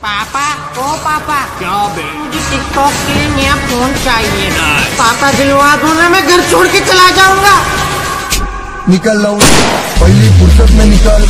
पापा ओ पापा। क्या बे मुझे टिकटॉक के लिए नया फ़ोन चाहिए। पापा दिलवा दो ना मैं घर छोड़ के चला जाऊँगा। निकल लो पहली फुर्सत में निकल।